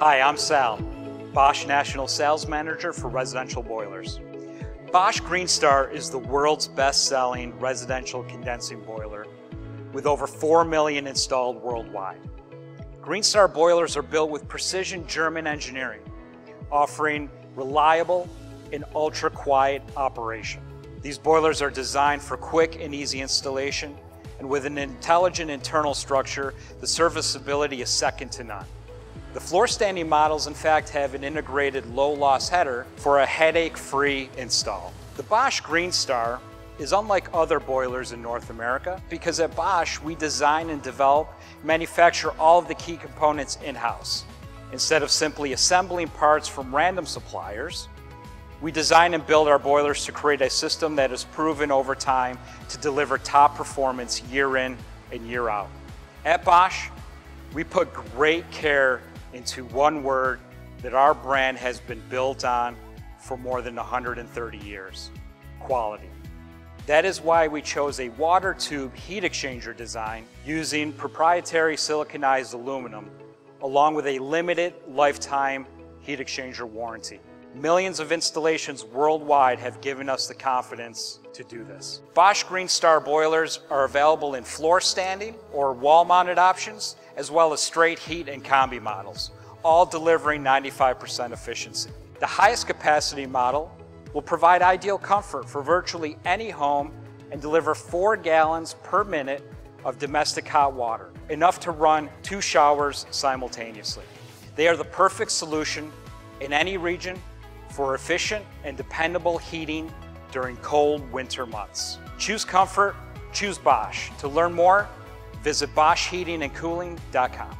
Hi, I'm Sal, Bosch National Sales Manager for Residential Boilers. Bosch Greenstar is the world's best-selling residential condensing boiler with over 4 million installed worldwide. Greenstar boilers are built with precision German engineering, offering reliable and ultra-quiet operation. These boilers are designed for quick and easy installation, and with an intelligent internal structure, the serviceability is second to none. The floor standing models in fact have an integrated low loss header for a headache free install. The Bosch Greenstar is unlike other boilers in North America because at Bosch we design and develop, manufacture all of the key components in-house. Instead of simply assembling parts from random suppliers, we design and build our boilers to create a system that is proven over time to deliver top performance year in and year out. At Bosch, we put great care into one word that our brand has been built on for more than 130 years, quality. That is why we chose a water tube heat exchanger design using proprietary siliconized aluminum along with a limited lifetime heat exchanger warranty. Millions of installations worldwide have given us the confidence to do this. Bosch Greenstar boilers are available in floor standing or wall mounted options as well as straight heat and combi models, all delivering 95% efficiency. The highest capacity model will provide ideal comfort for virtually any home and deliver four gallons per minute of domestic hot water, enough to run two showers simultaneously. They are the perfect solution in any region for efficient and dependable heating during cold winter months. Choose comfort, choose Bosch. To learn more, visit boschheatingandcooling.com.